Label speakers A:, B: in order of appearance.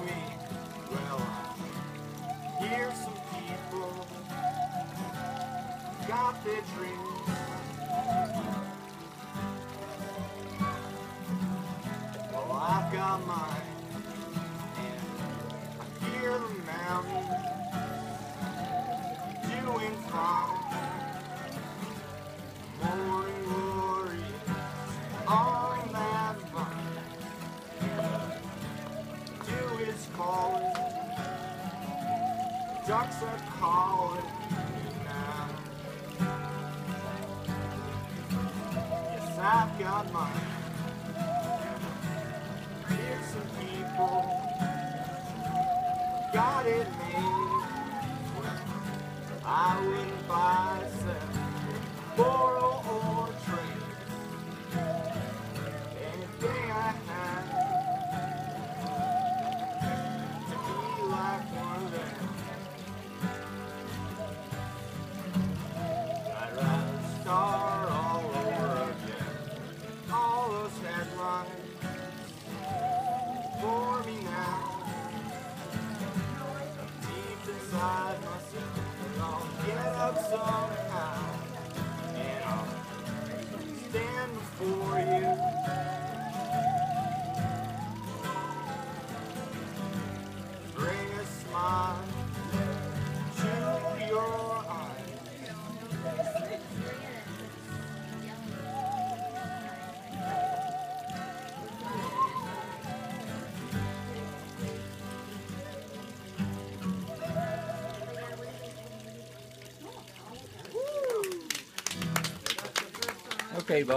A: me. Well, hear some people got their dreams. Well, I've got mine, is calling, ducks are calling now. Yes, I've got mine. Here's some people got it made. I wouldn't buy, Deep inside myself, I'll get up somehow,
B: Okay, Bob.